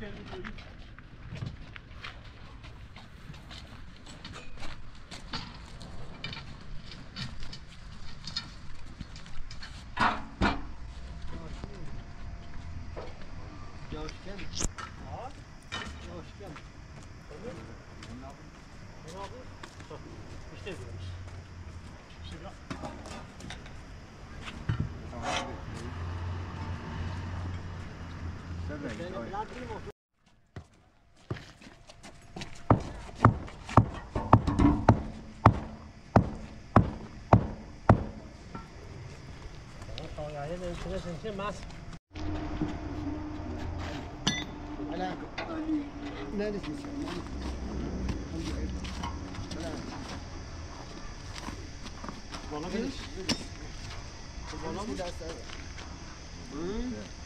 Ministério do Turismo. más. Bana geliş. Bana mı? Hı?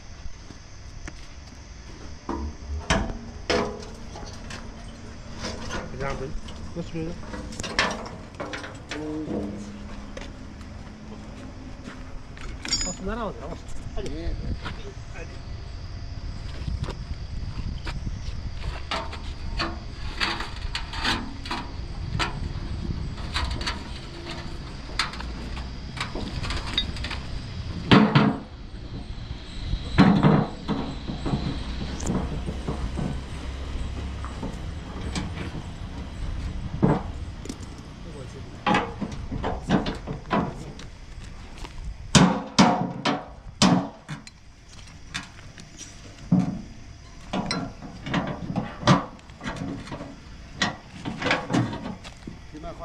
Ja, dat is weer. Als we daar al was.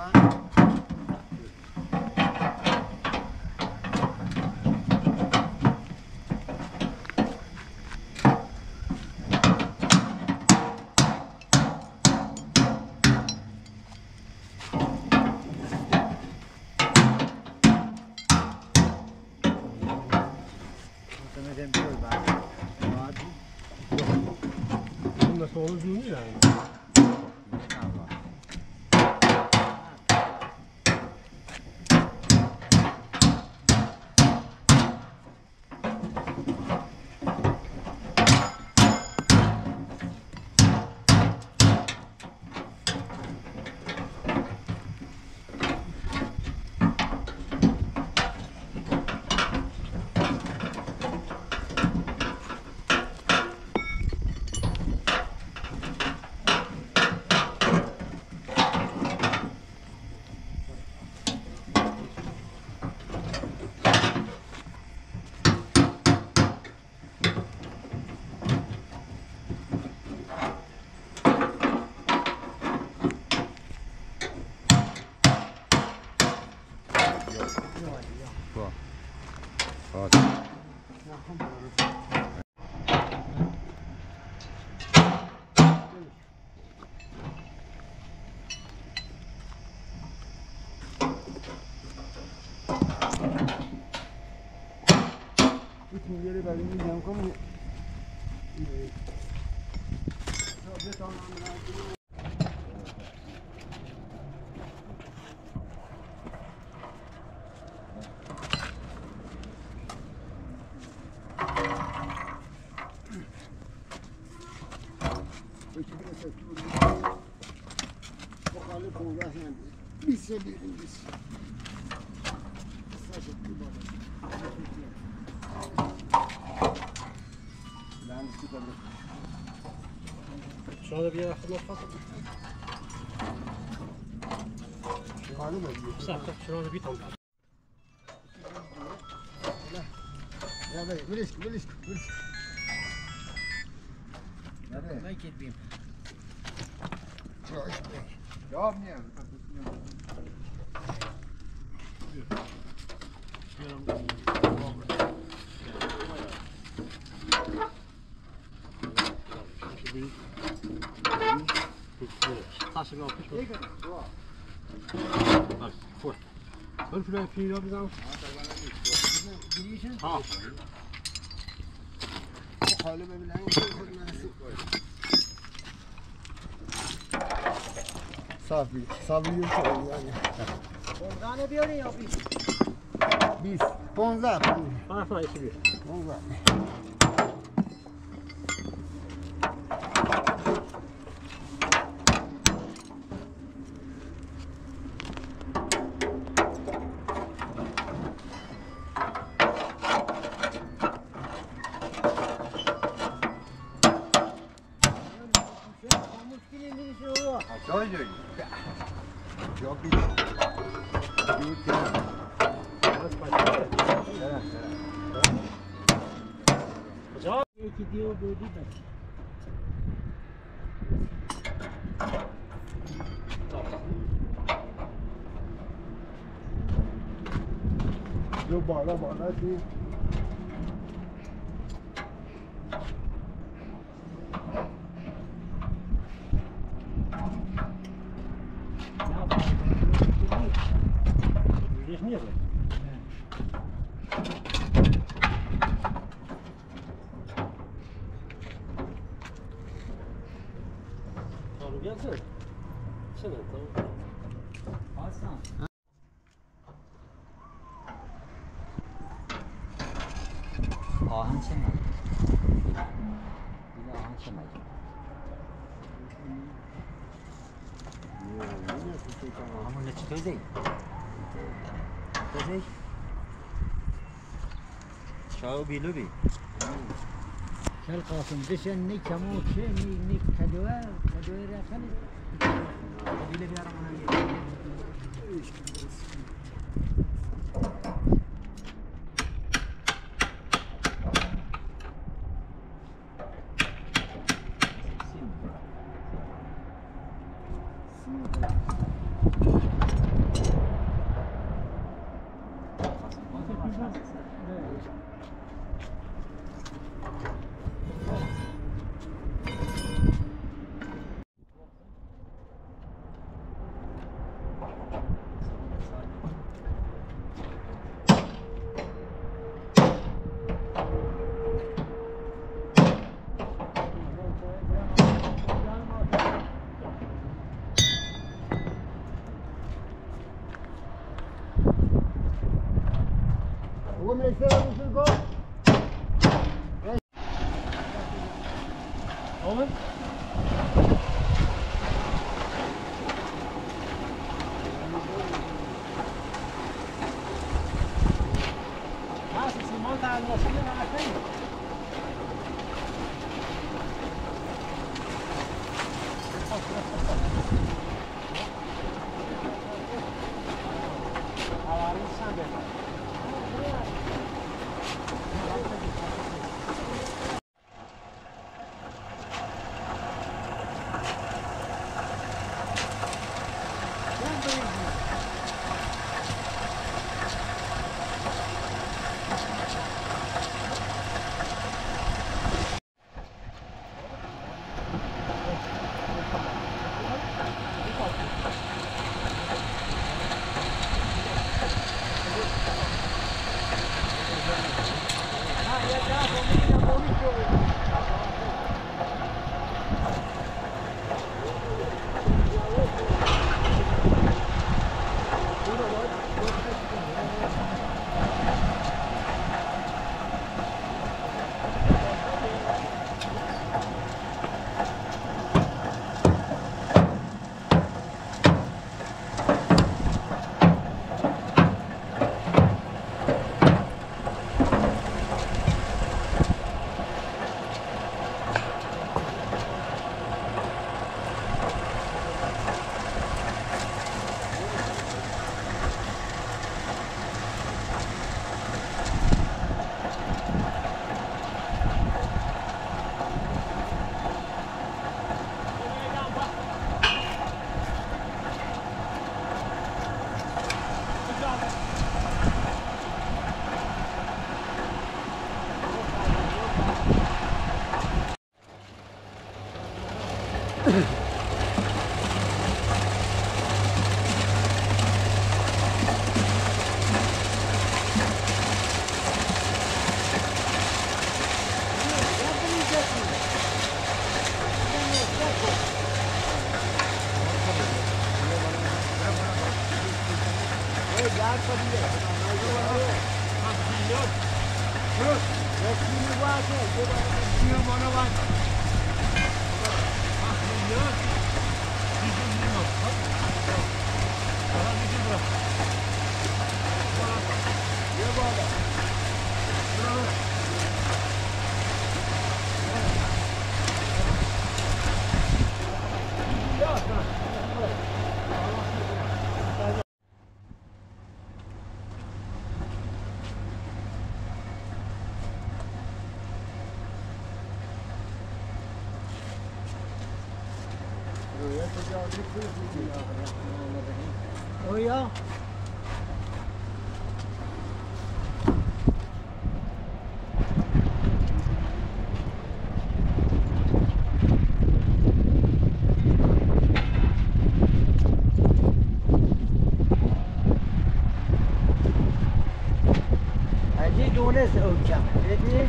lá. Também vem por baixo. Lado. Nós somos um milhão. Né? Bakalım kuvvet yani. Biz seviyoruz biz. Saçık bir balık. Ben Şu anda bir yer aklımda kalsın. Kanı mı? Bir saatte şu anda bir var. Ya bey, bilisk, bilisk, bilisk. Nerede? Ben gitmeyeyim. Devam niye? Taşı bir almış mı? Bak. Hör för fyra blir det. Girişin. Ha. Halime bilen bir şey koyması. Saf bir, sallıyor ki yani. Ondan ne diyorsun ya biz? Ponza, işi bir. ponza. gidiyor böyle de. Yo bana bana değil. Vamos nesse dois aí. Dois şey. aí. Çağı bilu bi. Gel Kasım dişen ne kemut şey ne ne kadöve kadöve rakam. Bile bir aramına gel. Thank you. Yeah, brother. Brother. jump, didn't you?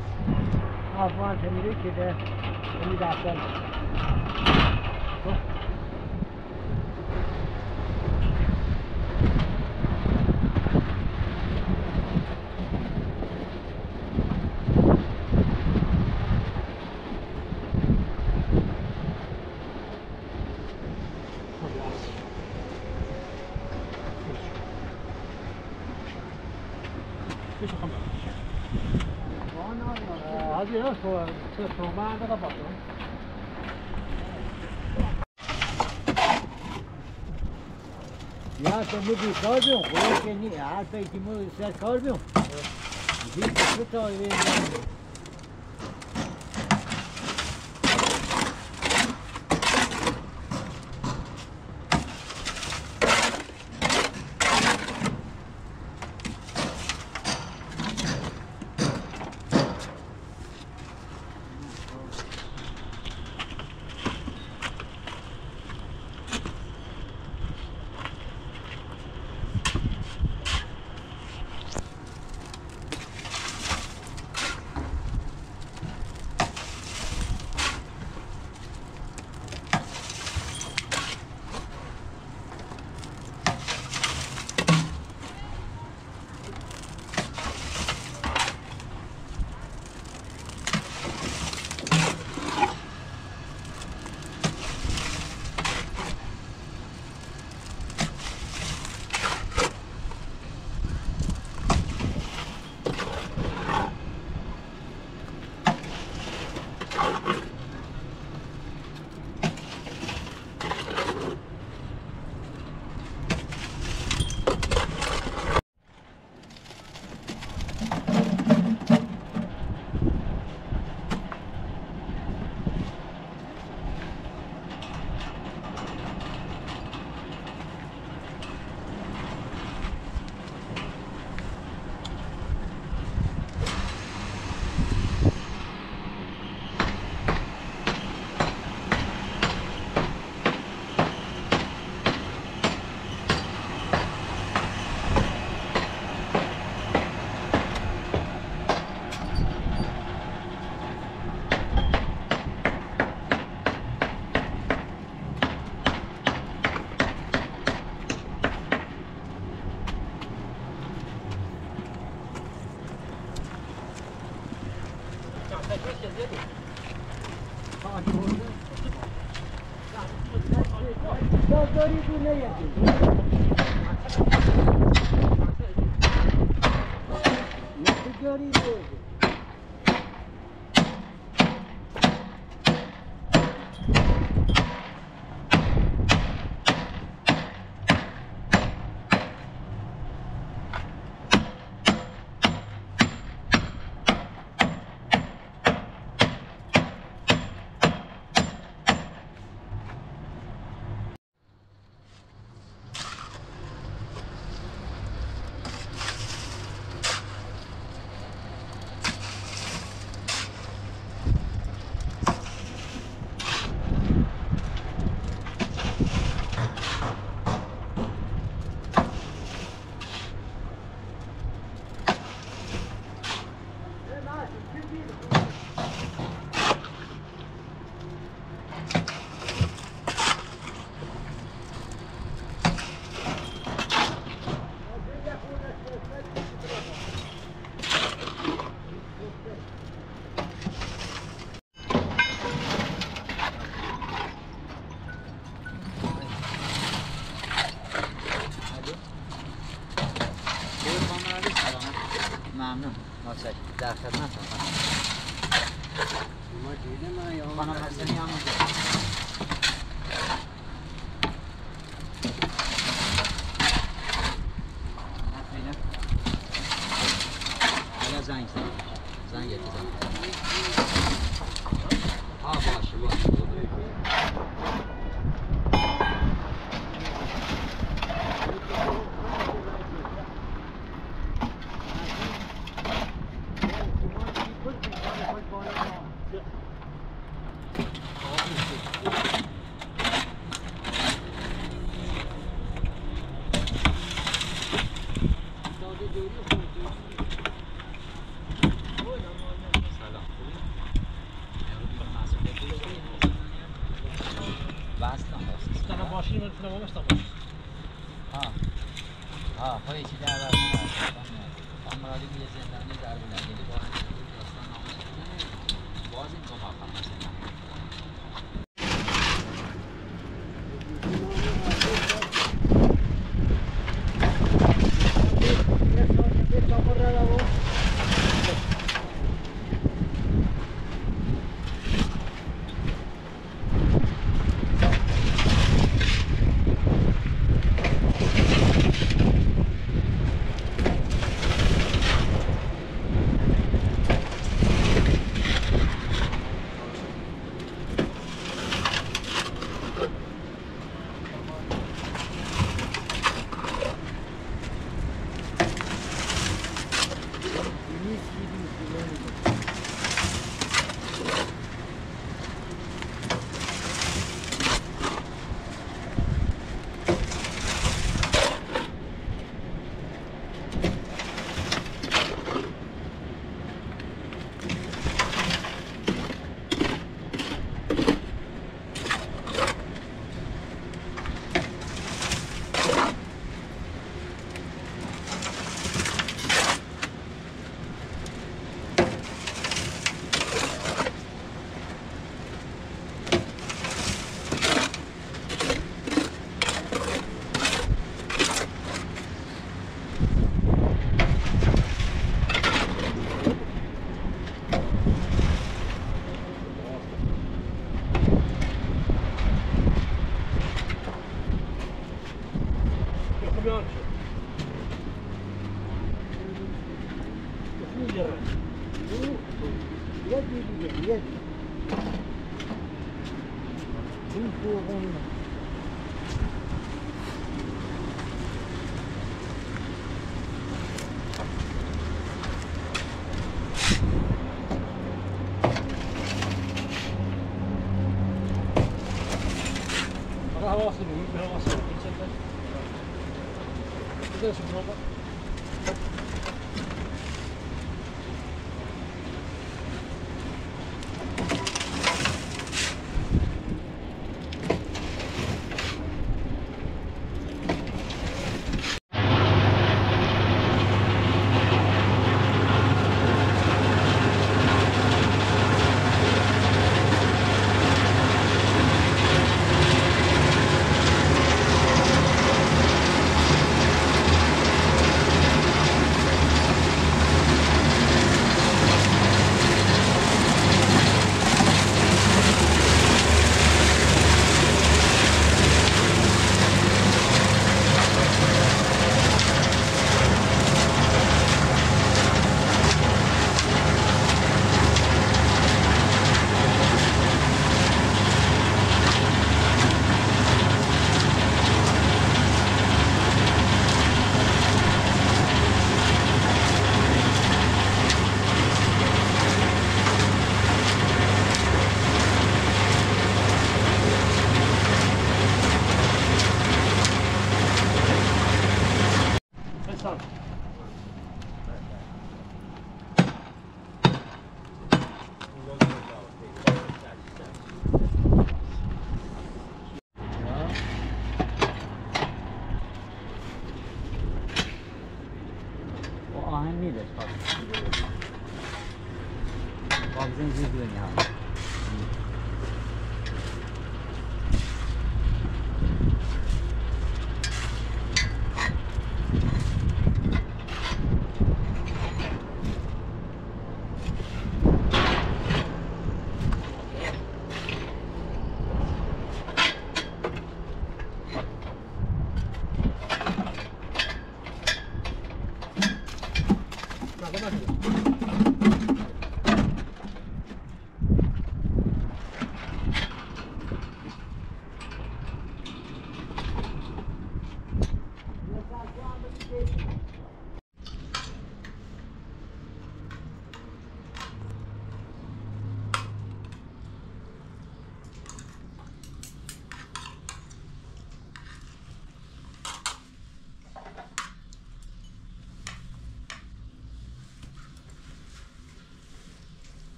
افغان تمیری که ده امی دفتر 子要说这说慢这个 homme qui a 要给你啊 un peu 准，你不知道因为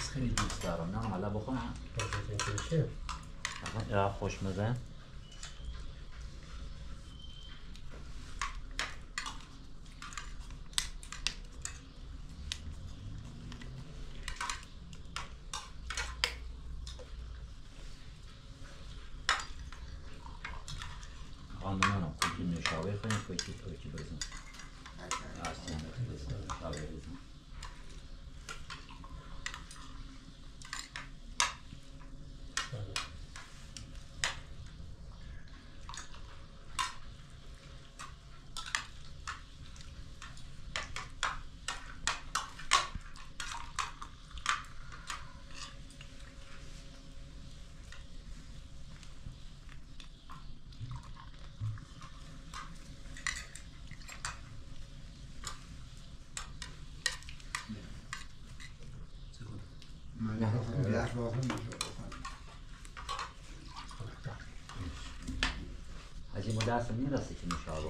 خیلی دوست دارم نه حالا بخورم خوشمزه از این ما درس می‌رسه که مشابه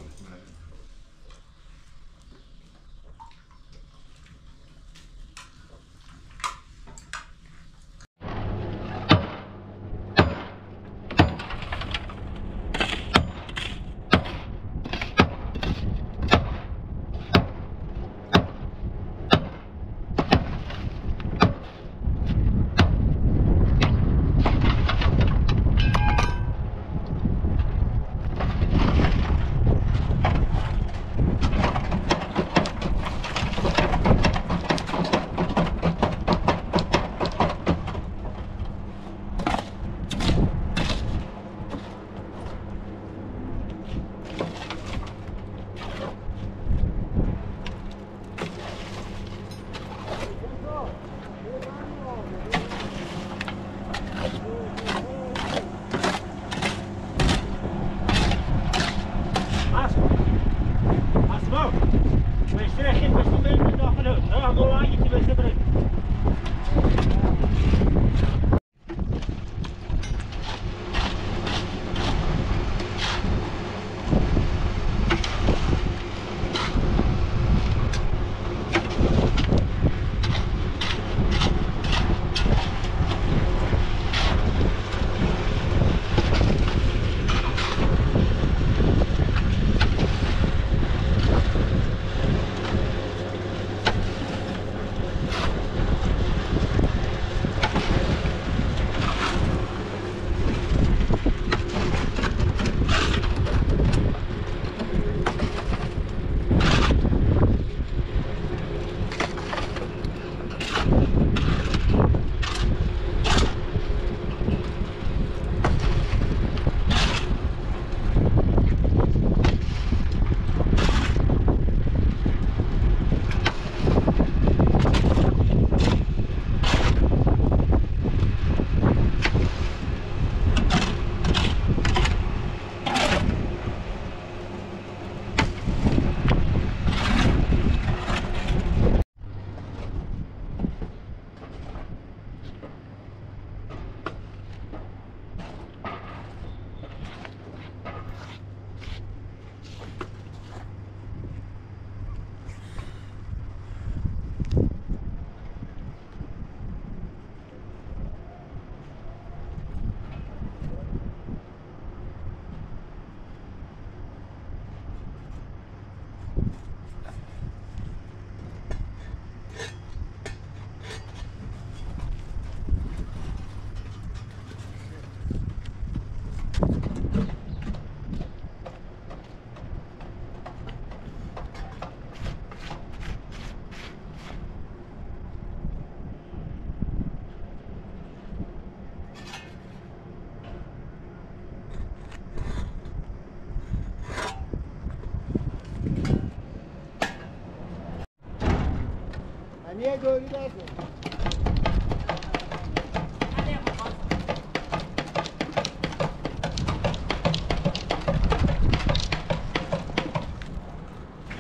Buraya doğru gidersin.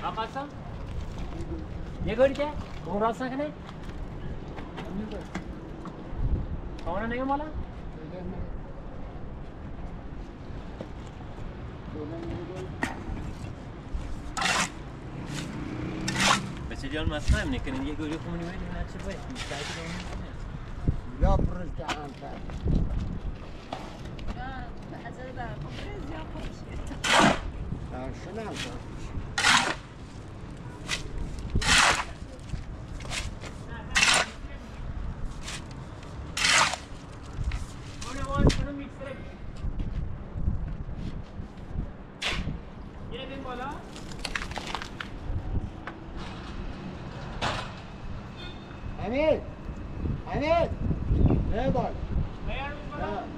Bakarsan? Ne görüyor? Doğru alsan ne? Sonra ne yamalan? جان مطمئن نکنین یه گوری خونی بریم چه باید یا پرش دهان کرد نه به ازل برم پرش یا پرش شنم Emir! Emir! Neye bak? Neye bak?